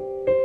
you